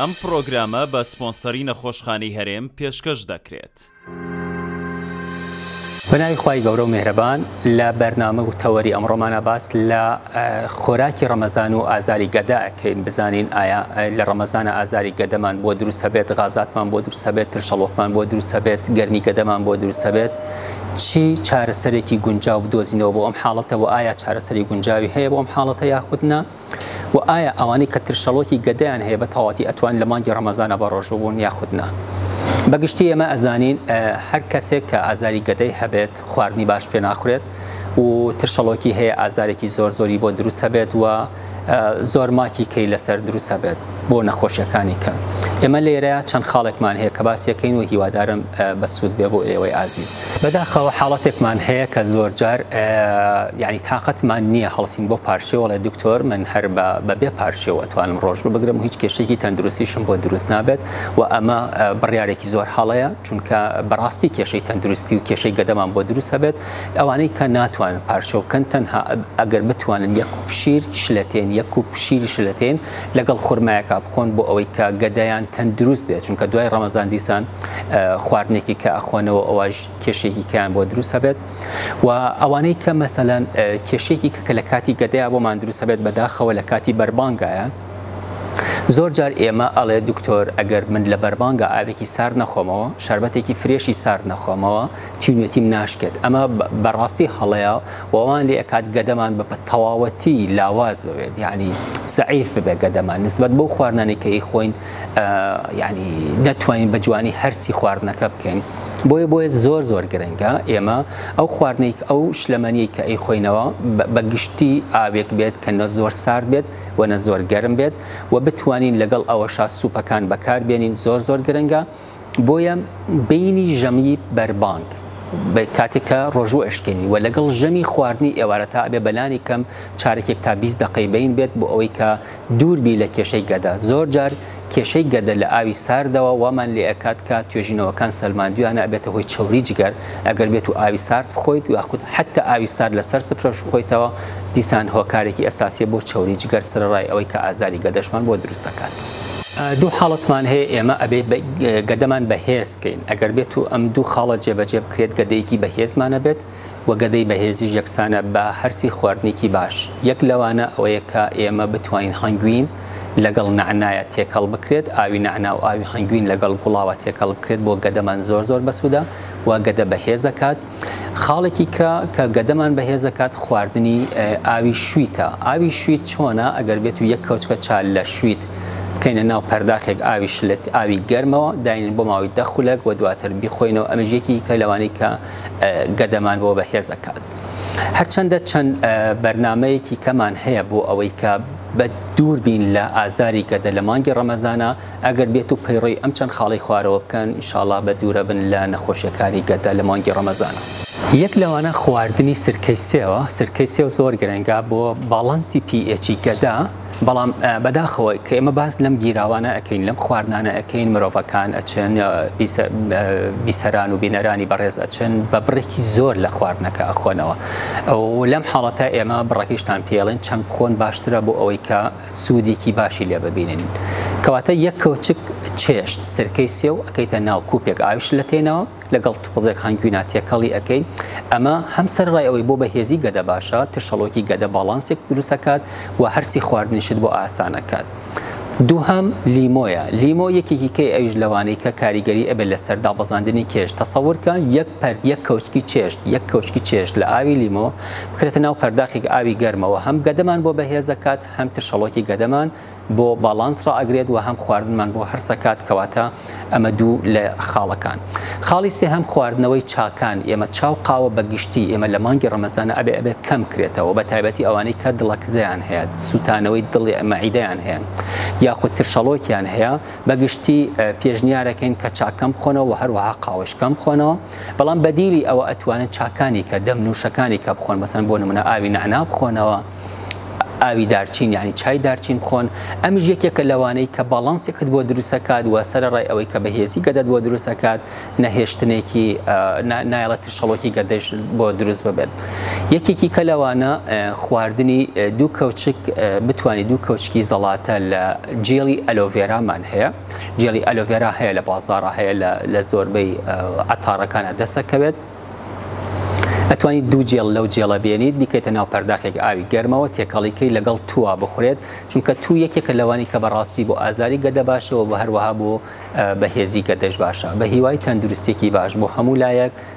ئەم پڕۆگرامە بە سپۆنسەری نەخۆشخانەی هەرێم پێشکەش دەکرێت. بەناوی خوای گەورە و مهرەبان لە بەرنامە و تەوەری ئەمڕۆمانە باس لە خۆراکی ڕەمەزان و ئازاری گەدا ئەکەین بزانین ئایا لە ڕەمەزانە ئازاری گەدەمان بۆ دروست هەبێت غازاتمان بۆ دروست هەبێت ترشەڵۆکمان بۆ دروست هەبێت گەرمی گەدەمان بۆ دروست هەبێت چی چارەسەرێکی گونجاو بدۆزینەوە بۆ ئەم حاڵەتەوە ئایا چارەسەری گونجاوی هەیە بۆ ئەم حاڵەتە یاخودنا وە ئایا ئەوانەی کە ترشەڵۆکی گەدەیان هەیە بە تەواتی ئەتوانن لە مانگی ڕەمەزانا بە ڕۆژوو بوون یاخود نا؟ بە گشتی ئێمە ئەزانین هەر کەسێک کە ئازاری گەدەی هەبێت خواردنی باش پێ ناخورێت و ترشەڵۆکی هەیە ئازارێکی زۆر زۆری بۆ دروست هەبێت وە زۆر ماکی کەی لەسەر دروست هەبێت. بۆ نەخۆشیەکانی کە ئێمە لێرە چەند خاڵێکمان هەیە کە باسیەکەین و هیوادارم بەسوود بێ بۆ ئێوەی ئازیز بەداخەوە حاڵەتێکمان هەیە کە زۆرجار یعنی تااقەتمان نییە هەڵسین بۆ پارشێوەڵێ دکتۆر من هەر بە بەبێ پارشێوە توانم ڕۆژوو بگرم و هیچ کێشێکی تەندروستیشم بۆ دروست نابێت و ئەمە بڕارێکی زۆر هەڵەیە چونکە بەڕاستی کێشەی تەندروستی و کێشەی گەدەمان بۆ دروست هەبێت ئەوانەی کە ناتوانن پارشەوکەن تەنها ئەگەر بتوانن یەک پشیر شلەتێن یەک و پشیر شلەتێن لەگەڵ خورمایەکە بخۆن بۆ ئەوەی کە گەدەیان تەندروست بێت چونکە دوای ڕەمەزان دیسان خواردنێکی کە ئەخۆنەوە ئەوش کێشێکی کەیان بۆ دروست هەبێت و ئەوانەی کە مەسەەن کێشێکی کە لە کاتی گەدەیا بۆمان دروست هەبێت بەداخەوە لە کاتی بەربانگایە زۆر جار ئێمە ئەڵێ دکتۆر ئەگەر من لە بەربانگە ئاوێکی سارد نەخۆمەوە شربەتێکی فرێشی سارد نەخۆمەوە تینوێتیم ناشکێت ئەمە بەڕاستی هەڵەیە و ئەوان لێ ئەکات گەدەمان بە تەواوەتی لاواز ببێت یعنی سعیف ببێت گەدەمان نسبەت بەو خواردنانی کە ئی خۆین یعنی نەتوانین بە جوانی هەرچی خواردنەکە بکەین بۆیە بۆیە زۆر زۆر گرنگە ئێمە ئەو خواردنێک ئەو شلەمەنیی کە ئەی خۆینەوە بە گشتی ئاوێک بێت کە نە زۆر سارد بێت و نە زۆر گەرم بێت و بتوانین لەگەڵ ئەوەشا سوپەکان بەکاربێنین زۆر زۆر گرنگە بۆیە بینی ژەمی بەربانگ کاتێک کە ڕۆژوو ئەشکێنی و لەگەڵ ژەمی خواردنی ئێوارە تا ئەبێ بەلانی کەم چارێکێک تا 20 دقی بین بێت بۆ ئەوەی کە دووربی لە کێشەی گەدە زۆر جار کێشەی گەدە لە ئاوی ساردەوە وامان لێ ئەکات کە توێژینەوەکان سەلماندویانە ئەبێتە هۆی چوری جگەر ئەگەر بێت و ئاوی سارد بخۆیت یاخود حتا ئاوی سارد لەسەر سفرەش بخۆیتەوە دیسان هۆکارێکی ئەساسیە بۆ چوری جگەر سەرەڕای ئەوەی کە ئازاری گەدەشمان بۆ دروستەکات. دوو حاڵەتمان هەیە ئێمە ئەبێت گەدەمان بەهێز بکەین ئەگەر بێت و ئەم دوو خاڵە جێبەجێ بکرێت گەدەیەکی بەهێزمانە بێت و گەدەی بەهێزیش یەکسانە بە هەرسی خواردنێکی باش یەک لەوانە ئەوەیە کە ئێمە بتوانین هەنگوین لەگەڵ نعنایە تێکەڵ بکرێت ئاوی نعنا و ئاوی هەنگوین لەگەڵ گوڵاوە تێکەڵ بکرێت بۆ گەدەمان زۆر زۆر بەسوودە و گەدە بەهێزەکات خاڵێکی کە کە گەدەمان بەهێزەکات خواردنی ئاوی شویتە ئاوی شویت چۆنە ئەگەر بێت و یەک کەوچکە چال لە شویت بکەینە ناو پەرداخێک ئاوی شلت ئاوی گەرمەوە داین بۆ ماوەی دەخولەک و دواتر بیخۆینەوە ئەمەژێکی کە لەوانەی کە گەدەمان بۆ بەهێزەکات هەرچەندە چەند بەرنمەیەکی کەمان هەیە بۆ ئەوەی کە بە دووربین لە ئازاری گەدە لە مانگی ڕەمەزانە ئەگەر بێت و پەیڕەوی ئەم چەند خاڵەی خوارەوە بکەن ان شاءاللە بە دوورە بن لە نەخۆشیەکانی گەدە لە مانگی ڕەمەزانا. یەک لەوانە خواردنی سرکەی سێوە، سرکەی سێو زۆر گرنگە بۆ باڵانسی پی ئێچی گەدە، بەڵام بەداخەوە کە ئێمە باس لەم گیراوانە ئەکەین لەم خواردنانە ئەکەین مرۆڤەکان ئەچن بیسەران و بینەرانی بەڕێز ئەچن بە بڕێکی زۆر لە خواردنەکە ئەخۆنەوە و لەم حاڵەتە ئێمە بڕەکیشتان پێڵێن چەند بخۆن باشترە بۆ ئەوەی کە سودێکی باشی لێ ببینن کەواتە یەک کەوچک چێشت سرکەی سێو ئەکەیتە ناو کوپێک ئاویش لە تێنەوە لەگەڵ تۆزێک هەنگوینا تێکەڵی ئەەکەی ئەمە هەم سەرڕای ئەوەی بۆ بەهێزی گەدە باشە ترشەڵۆکی گەدە باڵانسێک دروستەکات و هەرسی خواردنیشت بۆ ئاسانەکات دووهەم لیمۆیە لیمۆ یەکێکی کەی ئەویش لەوانەی کە کاریگەری ئەبێت لە سەردا بەزاندنی کێش تەسەورکە یەک پەر یەک کەوچکی چێشت یەک کەوچکی چێشت لە ئاوی لیمۆ بخرێتە ناو پەرداخێک ئاوی گەرمەوە هەم گەدەمان بۆ بەهێزەکات هەم ترشەڵۆکی گەدەمان بۆ باڵانس ڕائەگرێت و هەم خواردنمان بۆ هەرسەکات کەواتە ئەمە دوو لە خاڵەکان خاڵی سێ هەم خواردنەوەی چاکان ئێمە چاو قاوە بە گشتی ئێمە لە مانگی ڕەمەزانە ئەبێ ئەبێ کەم کرێتەوە بە تایبەتی ئەوانەی کە دڵەکزیان هەیە سووتانەوەی دڵی ئەمەعیدەیان هەیە یاخود ترشەڵۆکیان هەیە بەگشتی پێشنیارەکەین کە چاکەم خۆنەوە هەروەها قاوەشکەم خۆنەوە بەڵام بەدیلی ئەوە ئەتوانن چاکانی کە دەم نووشەکانی کە بخۆن بەسەن بۆ نمونە ئاوی نەعنا بخۆنەوە ئاوی دارچین یعنی چای دارچین بخۆن ئەمیش یەکێکە لەوانەی کە باڵانسێکت بۆ دروستەکات و سەرڕای ئەوەی کە بەهێزی گەدەت بۆ دروستەکات نەهێشتنێکی نایڵە ترشەڵۆکی گەدەش بۆ دروست ببێت یەکێکی کە لەوانە خواردنی دوو کەوچک بتانی دوو کەوچکی زەڵاتە لە جێڵی ئەلۆڤێرامان هەیە جێڵی ئەلۆڤێرا هەیە لە بازارە هەیە لە زۆربەی عتارەکانە دەسەکەوێت ئەتوانی دوو جێڵ لەو جێڵە بێنیت بیکەیتە ناو پەرداخێک ئاوی گەرمەوە تێکەڵیکەی لەگەڵ تووا بخورێت چونکە تو یەکێکە لەوانی کە بەڕاستی بۆ ئازاری گەدە باشەوە بە هەروەها بۆ بەهێزی گەدەش باشە بە هیوای تەندروستێکی باش بۆ هەموو لایەک